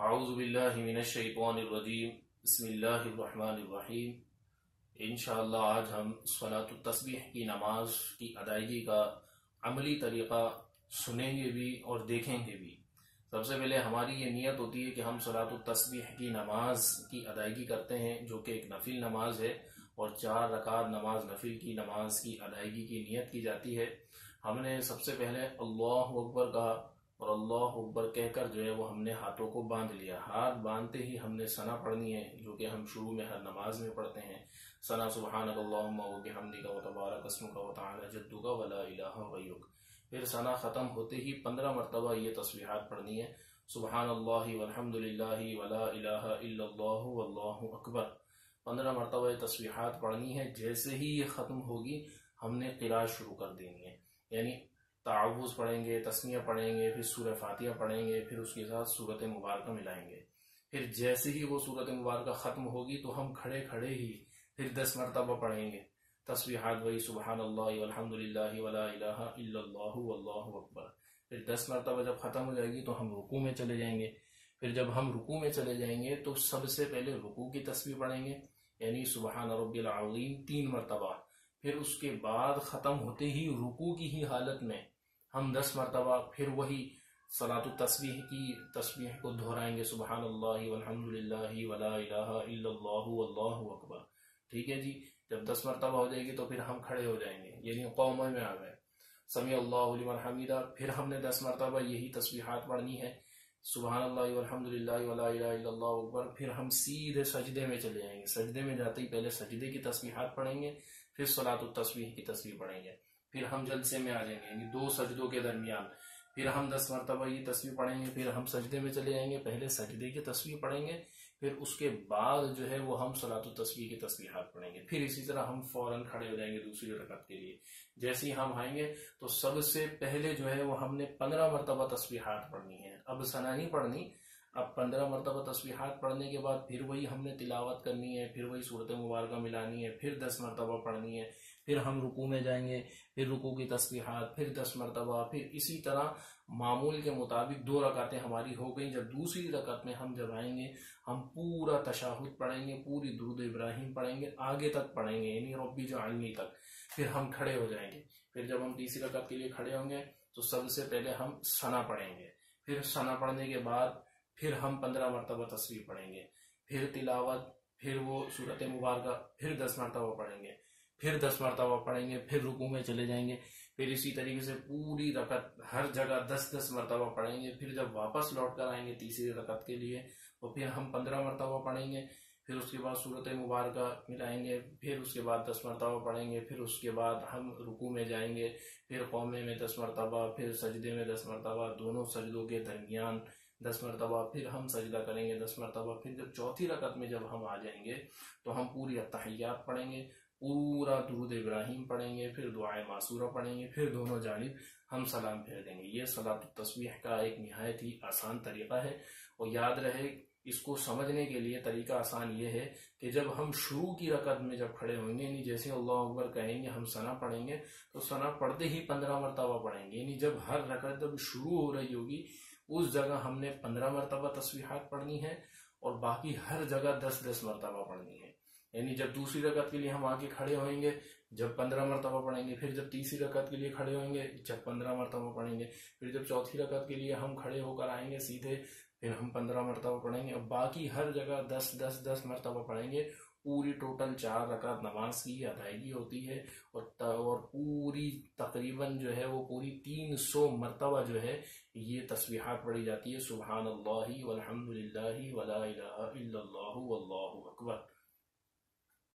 اعوذ باللہ من الشیطان الرجیم، بسم اللہ الرحمن الرحیم۔ انشاءاللہ آج ہم صلاة التسبیح کی نماز کی ادائیگی کا عملی طریقہ سنیں گے بھی اور دیکھیں گے بھی۔ سب سے پہلے ہماری یہ نیت ہوتی ہے کہ ہم صلاة التسبیح کی نماز کی ادائیگی کرتے ہیں، جو کہ ایک نفل نماز ہے اور چار رکعت نماز نفل کی نماز کی ادائیگی کی نیت کی جاتی ہے۔ ہم نے سب سے پہلے اللہ اکبر کہا اور اللہ اکبر کہہ کر جو ہے وہ ہم نے ہاتھوں کو باندھ لیا۔ ہاتھ باندھتے ہی ہم نے سنا پڑھنی ہے، جو کہ ہم شروع میں ہر نماز میں پڑھتے ہیں۔ سنا سبحانک اللہم و بحمدک و تبارک اسمک و تعالی جدک ولا الہ غیرک۔ پھر سنا ختم ہوتے ہی پندرہ مرتبہ یہ تصویحات پڑھنی ہے۔ سبحان اللہ والحمد للہ ولا الہ الا اللہ واللہ اکبر۔ پندرہ مرتبہ یہ تصویحات پڑھنی ہے، جیسے ہی یہ ختم ہوگی، ہم نے قرآن شروع کر دینی ہے۔ یعنی تعوض پڑھیں گے، تسمیہ پڑھیں گے، پھر سورہ فاتحہ پڑھیں گے، پھر اس کے ساتھ صورت مبارکہ ملائیں گے۔ پھر جیسے ہی وہ صورت مبارکہ ختم ہوگی تو ہم کھڑے کھڑے ہی پھر دس مرتبہ پڑھیں گے۔ تصویحات وہی سبحان اللہ والحمد للہ ولا الہ الا اللہ واللہ اکبر۔ پھر دس مرتبہ جب ختم ہو جائے گی تو ہم رکوع میں چلے جائیں گے۔ پھر جب ہم رکوع میں چلے جائیں گے تو سب سے پہلے رکوع کی تصویر پڑھیں گے یعنی سبحان رب العظیم تین مرتبہ۔ پھر اس کے بعد ختم ہوتے ہی رکوع کی ہی حالت میں ہم دس مرتبہ پھر وہی صلاة التسبیح کی تسبیح کو دہرائیں گے، سبحان اللہ والحمد للہ ولا الہ الا اللہ واللہ اکبر۔ ٹھیک ہے جی؟ جب دس مرتبہ ہو جائے گی تو پھر ہم کھڑے ہو جائیں گے یعنی قوم میں آ گئے۔ سمیع اللہ علیہ حمیدہ۔ پھر ہم نے دس مرتبہ یہی تسبیحات پڑھنی ہے سبحان اللہ والحمد للہ ولا الہ الا اللہ اکبر۔ پھر ہم سیدھے سجدے میں چلے جائیں گے۔ سجدے میں جاتے ہی پہلے سجدے کی تسبیحات پڑھیں گے پھر صلاة التسبیح کی تصویر پڑھیں گے۔ پھر ہم جلسے میں آ جائیں گے یعنی دو سجدوں کے درمیان۔ پھر ہم دس مرتبہ یہ تصویر پڑھیں گے، پھر ہم سجدے میں چلے جائیں گے۔ پہلے سجدے کی تصویر پڑھیں گے، پھر اس کے بعد جو ہے وہ ہم صلاة التسبیح کی تصویحات پڑھیں گے۔ پھر اسی طرح ہم فوراً کھڑے ہو جائیں گے دوسری رکعت کے لیے۔ جیسے ہی ہم آئیں گے تو سب سے پہلے جو ہے وہ ہم نے پندرہ مرتبہ تصویحات پڑھنی ہے اب سنا نہیں پڑھنی اب پندرہ مرتبہ تصویحات پڑھنے کے بعد پھر وہی ہم نے تلاوت کرنی ہے، پھر وہی صورت مبارکہ ملانی ہے پھر دس مرتبہ پڑھنی ہے، پھر ہم رکوع میں جائیں گے، پھر رکوع کی تصویحات پھر دس مرتبہ، پھر اسی طرح معمول کے مطابق دو رکعتیں ہماری ہو گئیں۔ جب دوسری رکعت میں ہم جب آئیں گے، ہم پورا تشاہد پڑھیں گے، پوری درود ابراہیم پڑھیں گے، آگے تک پڑھیں گے یعنی ربی جو علمی تک۔ پھر ہم کھڑے ہو جائیں گے۔ پھر جب ہم تیسری رکعت کے لیے کھڑے ہوں گے، تو سب سے پہلے ہم سنا پڑھیں گے۔ پھر سنا پڑھنے کے بعد پھر ہم پندرہ مرتبہ تصویر پڑھیں گے، پھر تلاوت، پھر وہ صورت مبارکہ، پھر دس مرتبہ پڑھیں گے، پھر دس مرتبہ پڑھیں گے، پھر رکوع میں چلے جائیں گے، پھر اسی طریقے سے پوری رکعت ہر جگہ دس دس مرتبہ پڑھیں گے، پھر جب واپس لوٹ کر آئیں گے تیسری رکعت کے لیے، تو پھر ہم پندرہ مرتبہ پڑھیں گے، پھر اس کے بعد صورت مبارکہ ملائیں گے، پھر اس کے بعد دس مرتبہ پڑھیں گے، پھر اس کے بعد ہم رکوع میں جائیں گے، پھر قومے میں دس مرتبہ، پھر سجدے میں دس مرتبہ، دونوں سجدوں کے درمیان دس مرتبہ پھر ہم سجدہ کریں گے، دس مرتبہ پھر جب چوتھی رکعت میں جب ہم آ جائیں گے تو ہم پوری اتحیات پڑھیں گے، پورا درود ابراہیم پڑھیں گے، پھر دعائیں معصورہ پڑھیں گے، پھر دونوں جانب ہم سلام پھیر دیں گے۔ یہ صلاة التسبیح کا ایک نہایت ہی آسان طریقہ ہے اور یاد رہے، اس کو سمجھنے کے لیے طریقہ آسان یہ ہے کہ جب ہم شروع کی رکعت میں جب کھڑے ہوئیں گے یعنی جیسے اللہ اکبر کہیں گے ہم سنا پڑھیں گے، تو سنا پڑھتے ہی پندرہ مرتبہ پڑھیں گے۔ یعنی جب ہر رکعت جب شروع ہو رہی ہوگی اس جگہ ہم نے پندرہ مرتبہ تصویحات پڑھنی ہے اور باقی ہر جگہ دس دس مرتبہ پڑھنی ہے یعنی جب دوسری رکعت کے لیے ہم آگے کھڑے ہوئیں گے، جب پندرہ مرتبہ پڑھیں گے، پھر جب تیسری رکعت کے لیے کھڑے ہوئیں گے، جب پندرہ مرتبہ پڑھیں گے، پھر جب چوتھی رکعت کے لیے ہم کھڑے ہو کر آئیں گے سیدھے، پھر ہم پندرہ مرتبہ پڑھیں گے۔ اور باقی ہر جگہ دس دس دس مرتبہ پڑھیں گے پوری ٹوٹل چار رکعت نماز کی ادائیگی ہوتی ہے اور پوری تقریباً جو ہے وہ پوری تین سو مرتبہ جو ہے یہ تصویحات پڑھی جاتی ہے۔ سبحان اللہ والحمد للہ ولا الہ الا اللہ واللہ اکبر۔